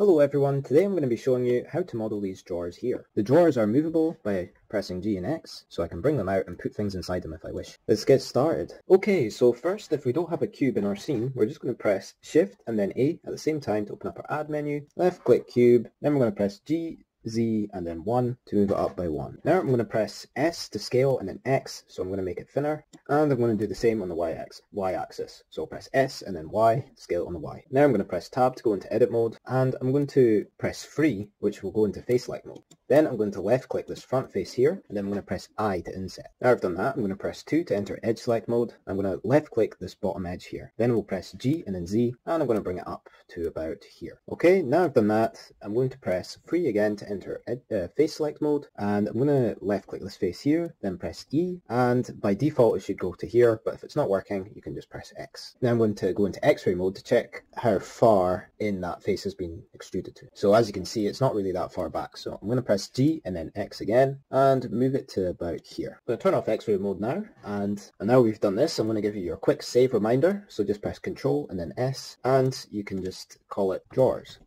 Hello everyone, today I'm going to be showing you how to model these drawers here. The drawers are movable by pressing G and X, so I can bring them out and put things inside them if I wish. Let's get started. Okay, so first if we don't have a cube in our scene, we're just going to press Shift and then A at the same time to open up our add menu, left click cube, then we're going to press G Z and then 1 to move it up by 1. Now I'm going to press S to scale and then X, so I'm going to make it thinner. And I'm going to do the same on the Y, -axis. y axis. So I'll press S and then Y, scale on the Y. Now I'm going to press Tab to go into edit mode, and I'm going to press 3, which will go into face select mode. Then I'm going to left click this front face here, and then I'm going to press I to inset. Now I've done that, I'm going to press 2 to enter edge select mode. I'm going to left click this bottom edge here. Then we'll press G and then Z, and I'm going to bring it up to about here. Okay, now I've done that, I'm going to press free again to enter uh, face select mode and I'm going to left click this face here then press E and by default it should go to here but if it's not working you can just press X. Now I'm going to go into x-ray mode to check how far in that face has been extruded to. So as you can see it's not really that far back so I'm going to press G and then X again and move it to about here. I'm going to turn off x-ray mode now and, and now we've done this I'm going to give you your quick save reminder so just press control and then S and you can just call it drawers.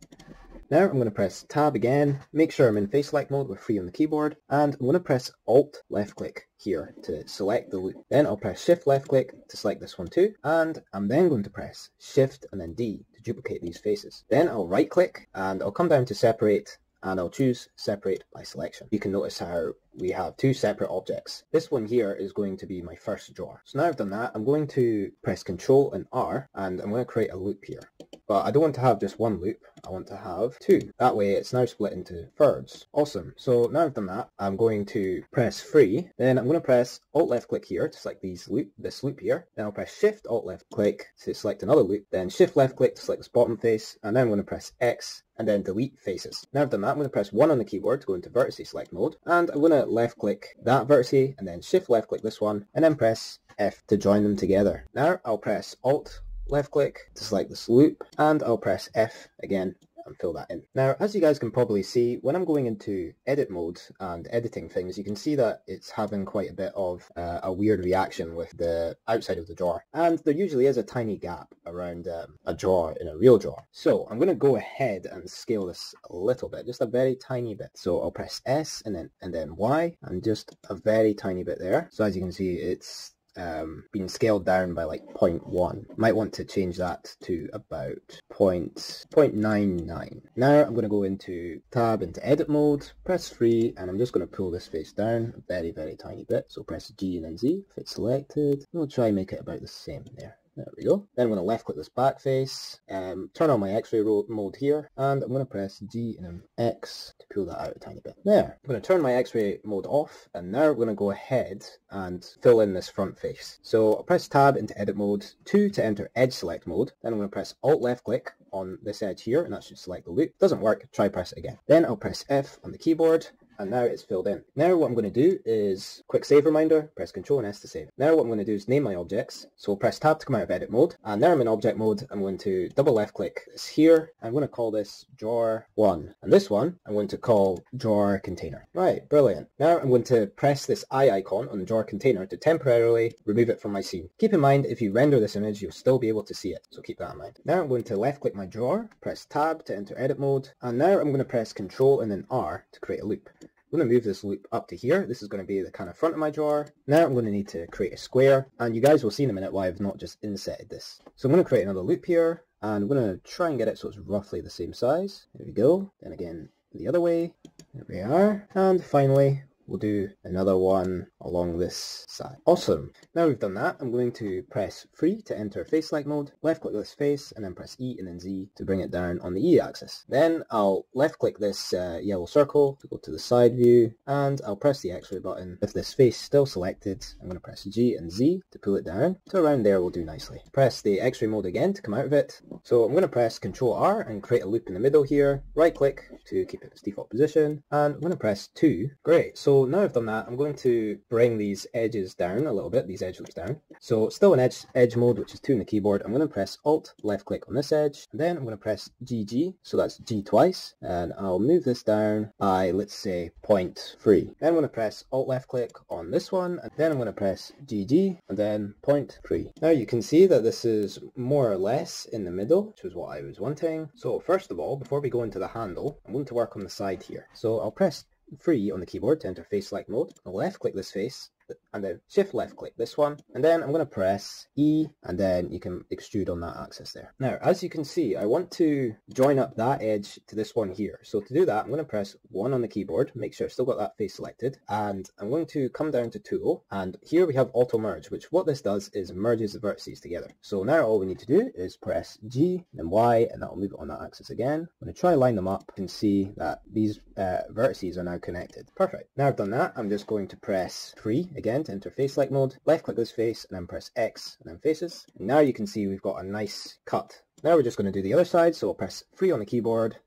Now I'm going to press tab again, make sure I'm in face select mode with free on the keyboard, and I'm going to press alt left click here to select the loop. Then I'll press shift left click to select this one too, and I'm then going to press shift and then D to duplicate these faces. Then I'll right click and I'll come down to separate and I'll choose separate by selection. You can notice how we have two separate objects. This one here is going to be my first drawer. So now I've done that, I'm going to press Control and R and I'm going to create a loop here. But I don't want to have just one loop, I want to have two. That way it's now split into thirds. Awesome. So now I've done that, I'm going to press free, then I'm going to press Alt left click here to select these loop, this loop here. Then I'll press Shift Alt left click to select another loop, then Shift left click to select this bottom face, and then I'm going to press X and then delete faces. Now I've done that, I'm going to press 1 on the keyboard to go into vertex select mode, and I'm going to left click that vertex and then shift left click this one and then press F to join them together. Now I'll press Alt left click to select this loop and I'll press F again and fill that in. Now, as you guys can probably see, when I'm going into edit mode and editing things, you can see that it's having quite a bit of uh, a weird reaction with the outside of the drawer. And there usually is a tiny gap around um, a drawer in a real drawer. So I'm going to go ahead and scale this a little bit, just a very tiny bit. So I'll press S and then and then Y and just a very tiny bit there. So as you can see, it's um, been scaled down by like 0.1. Might want to change that to about 0.99. Now I'm going to go into tab into edit mode, press 3, and I'm just going to pull this face down a very, very tiny bit. So press G and then Z if it's selected. We'll try and make it about the same there. There we go. Then I'm going to left click this back face, um, turn on my x-ray mode here, and I'm going to press G and X to pull that out a tiny bit. There. I'm going to turn my x-ray mode off, and now we're going to go ahead and fill in this front face. So I'll press tab into edit mode, 2 to enter edge select mode, then I'm going to press alt left click on this edge here, and that should select the loop. Doesn't work, try press it again. Then I'll press F on the keyboard, and now it's filled in. Now what I'm going to do is quick save reminder, press Ctrl and S to save. Now what I'm going to do is name my objects. So press tab to come out of edit mode and now I'm in object mode. I'm going to double left click this here. I'm going to call this drawer 1 and this one I'm going to call drawer container. Right, brilliant. Now I'm going to press this eye icon on the drawer container to temporarily remove it from my scene. Keep in mind if you render this image you'll still be able to see it, so keep that in mind. Now I'm going to left click my drawer, press tab to enter edit mode and now I'm going to press Ctrl and then R to create a loop. I'm going to move this loop up to here. This is going to be the kind of front of my drawer. Now I'm going to need to create a square, and you guys will see in a minute why I've not just insetted this. So I'm going to create another loop here, and I'm going to try and get it so it's roughly the same size. There we go. Then again, the other way. There we are. And finally, we'll do another one along this side. Awesome. Now we've done that, I'm going to press 3 to enter face like mode, left click this face, and then press E and then Z to bring it down on the E axis. Then I'll left click this uh, yellow circle to go to the side view, and I'll press the X-ray button. With this face still selected, I'm going to press G and Z to pull it down. So around there will do nicely. Press the X-ray mode again to come out of it. So I'm going to press Ctrl R and create a loop in the middle here, right click to keep it its default position, and I'm going to press 2. Great, so So now I've done that, I'm going to bring these edges down a little bit, these edge loops down. So still in edge, edge mode, which is 2 on the keyboard. I'm going to press Alt, left click on this edge, and then I'm going to press GG, so that's G twice, and I'll move this down by, let's say, 0.3. Then I'm going to press Alt, left click on this one, and then I'm going to press GG, and then 0.3. Now you can see that this is more or less in the middle, which was what I was wanting. So first of all, before we go into the handle, I'm going to work on the side here. So I'll press 3 on the keyboard to enter face select mode. Left click this face and then shift left click this one and then I'm going to press E and then you can extrude on that axis there. Now as you can see I want to join up that edge to this one here so to do that I'm going to press 1 on the keyboard make sure I've still got that face selected and I'm going to come down to tool and here we have auto merge which what this does is merges the vertices together. So now all we need to do is press G and Y and that will move it on that axis again. I'm going to try line them up and see that these uh, vertices are now connected. Perfect. Now I've done that I'm just going to press 3 again to enter face select mode, left click this face and then press X and then faces. And now you can see we've got a nice cut. Now we're just going to do the other side, so we'll press 3 on the keyboard,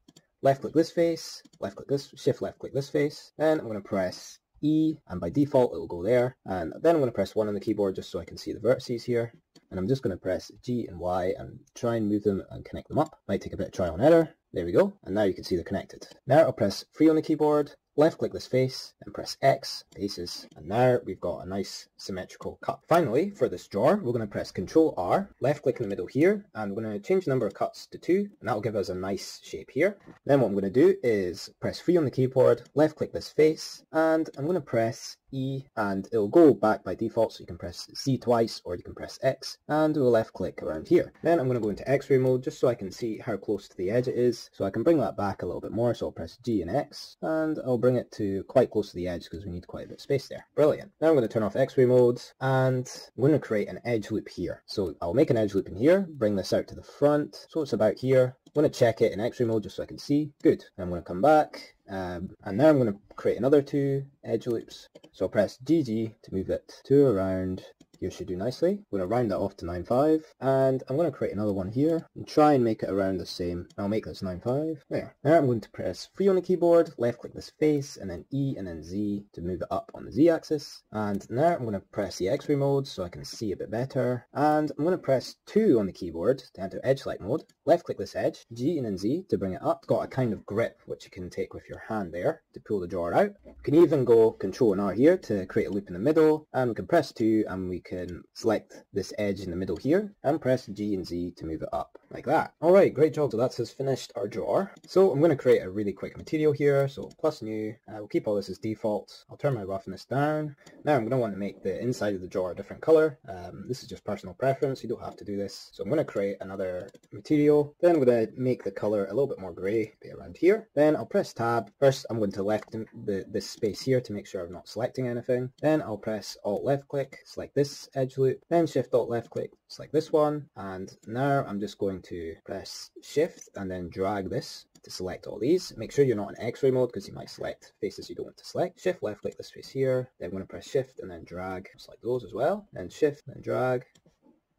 left click this face, left click this, shift left click this face, then I'm going to press E and by default it will go there and then I'm going to press 1 on the keyboard just so I can see the vertices here and I'm just going to press G and Y and try and move them and connect them up. Might take a bit of trial and error. There we go. And now you can see they're connected. Now I'll press 3 on the keyboard, left click this face and press X, faces, and now we've got a nice symmetrical cut. Finally, for this drawer, we're going to press Control R, left click in the middle here, and we're going to change the number of cuts to 2, and that'll give us a nice shape here. Then what I'm going to do is press 3 on the keyboard, left click this face, and I'm going to press E and it'll go back by default so you can press C twice or you can press X and a left click around here. Then I'm going to go into x-ray mode just so I can see how close to the edge it is so I can bring that back a little bit more so I'll press G and X and I'll bring it to quite close to the edge because we need quite a bit of space there. Brilliant. Now I'm going to turn off x-ray mode and I'm going to create an edge loop here. So I'll make an edge loop in here, bring this out to the front so it's about here. I'm going to check it in x-ray mode just so I can see. Good. I'm going to come back um, and now I'm going to create another two edge loops. So I'll press GG to move it to around here should do nicely. I'm going to round that off to 9.5 and I'm going to create another one here and try and make it around the same. I'll make this 9.5. There. Now I'm going to press 3 on the keyboard, left click this face and then E and then Z to move it up on the Z axis. And now I'm going to press the X-ray mode so I can see a bit better. And I'm going to press 2 on the keyboard to enter edge select mode. Left click this edge, G and then Z to bring it up. Got a kind of grip which you can take with your hand there to pull the drawer out. You can even go Control and R here to create a loop in the middle and we can press 2 and we can select this edge in the middle here and press G and Z to move it up like that. Alright, great job. So that's us finished our drawer. So I'm going to create a really quick material here. So plus new, uh, we'll keep all this as default. I'll turn my roughness down. Now I'm going to want to make the inside of the drawer a different color. Um, this is just personal preference. You don't have to do this. So I'm going to create another material. Then I'm going to make the color a little bit more gray, around here. Then I'll press tab. First I'm going to left the, this space here to make sure I'm not selecting anything. Then I'll press alt left click, select this edge loop, then shift alt left click, select this one. And now I'm just going to press shift and then drag this to select all these. Make sure you're not in x-ray mode because you might select faces you don't want to select. Shift left click this face here. Then I'm going to press shift and then drag, select those as well. Then shift and drag.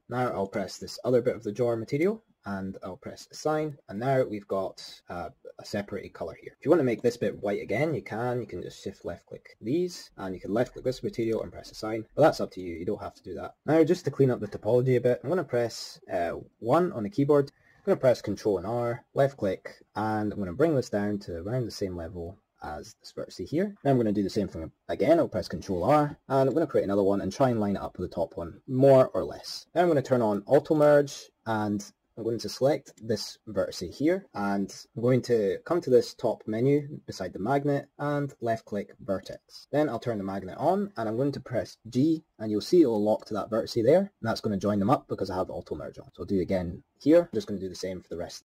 Now I'll press this other bit of the drawer material and I'll press assign and now we've got uh, a separated color here. If you want to make this bit white again you can, you can just shift left click these and you can left click this material and press assign but that's up to you, you don't have to do that. Now just to clean up the topology a bit I'm going to press uh, 1 on the keyboard, I'm going to press Control and R, left click and I'm going to bring this down to around the same level as this vertex here. Now I'm going to do the same thing again. I'll press Control R and I'm going to create another one and try and line it up with the top one more or less. Now I'm going to turn on Auto Merge and I'm going to select this vertex here and I'm going to come to this top menu beside the magnet and left click vertex. Then I'll turn the magnet on and I'm going to press G and you'll see it'll lock to that vertex there and that's going to join them up because I have auto merge on. So I'll do again here. I'm just going to do the same for the rest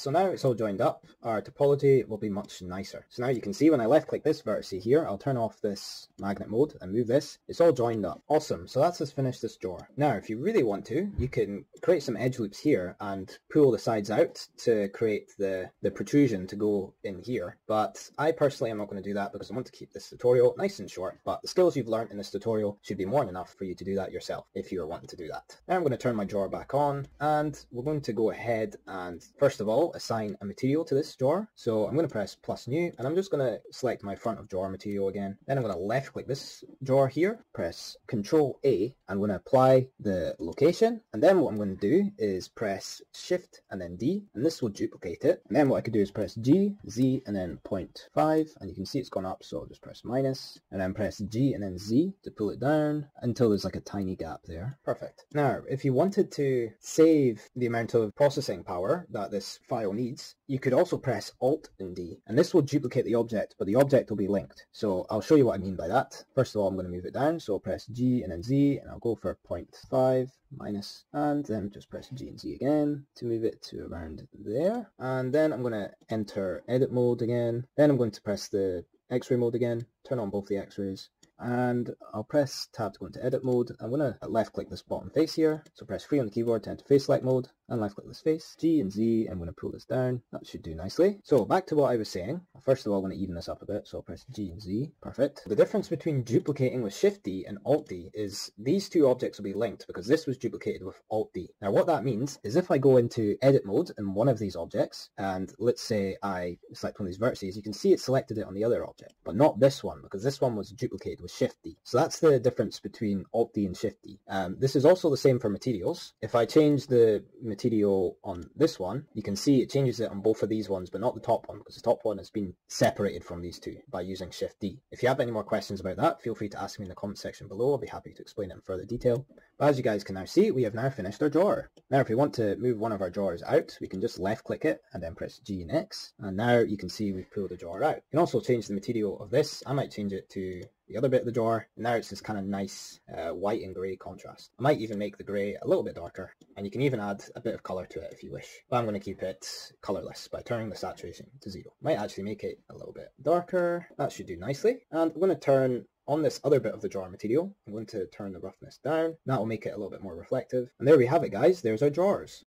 So now it's all joined up, our topology will be much nicer. So now you can see when I left click this vertex here, I'll turn off this magnet mode and move this. It's all joined up. Awesome, so that's us finish this drawer. Now if you really want to, you can create some edge loops here and pull the sides out to create the, the protrusion to go in here. But I personally am not going to do that because I want to keep this tutorial nice and short. But the skills you've learned in this tutorial should be more than enough for you to do that yourself if you're wanting to do that. Now I'm going to turn my drawer back on and we're going to go ahead and first of all assign a material to this drawer. So I'm going to press plus new and I'm just going to select my front of drawer material again. Then I'm going to left click this drawer here, press control A. I'm going to apply the location and then what I'm going to do is press shift and then D and this will duplicate it. And then what I could do is press G, Z and then 0.5 and you can see it's gone up so I'll just press minus and then press G and then Z to pull it down until there's like a tiny gap there. Perfect. Now if you wanted to save the amount of processing power that this file needs, you could also press Alt and D, and this will duplicate the object, but the object will be linked. So I'll show you what I mean by that. First of all, I'm going to move it down, so I'll press G and then Z, and I'll go for 0.5 minus, and then just press G and Z again to move it to around there. And then I'm going to enter edit mode again. Then I'm going to press the X-ray mode again, turn on both the X-rays, and I'll press tab to go into edit mode. I'm going to left click this bottom face here. So press 3 on the keyboard to enter face select mode and left click this face. G and Z, I'm going to pull this down. That should do nicely. So back to what I was saying. First of all, I'm going to even this up a bit. So I'll press G and Z. Perfect. The difference between duplicating with Shift D and Alt D is these two objects will be linked because this was duplicated with Alt D. Now what that means is if I go into edit mode in one of these objects and let's say I select one of these vertices, you can see it selected it on the other object, but not this one because this one was duplicated with Shift D. So that's the difference between Alt D and Shift D. Um, this is also the same for materials. If I change the material on this one, you can see it changes it on both of these ones, but not the top one because the top one has been separated from these two by using Shift D. If you have any more questions about that, feel free to ask me in the comment section below. I'll be happy to explain it in further detail. But as you guys can now see, we have now finished our drawer. Now if we want to move one of our drawers out, we can just left click it and then press G and X. And now you can see we've pulled the drawer out. You can also change the material of this. I might change it to the other bit of the drawer. Now it's this kind of nice uh, white and grey contrast. I might even make the grey a little bit darker and you can even add a bit of colour to it if you wish. But I'm going to keep it colourless by turning the saturation to zero. Might actually make it a little bit darker. That should do nicely. And I'm going to turn on this other bit of the drawer material, I'm going to turn the roughness down. That will make it a little bit more reflective. And there we have it guys, there's our drawers.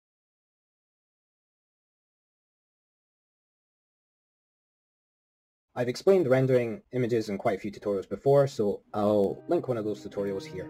I've explained rendering images in quite a few tutorials before, so I'll link one of those tutorials here.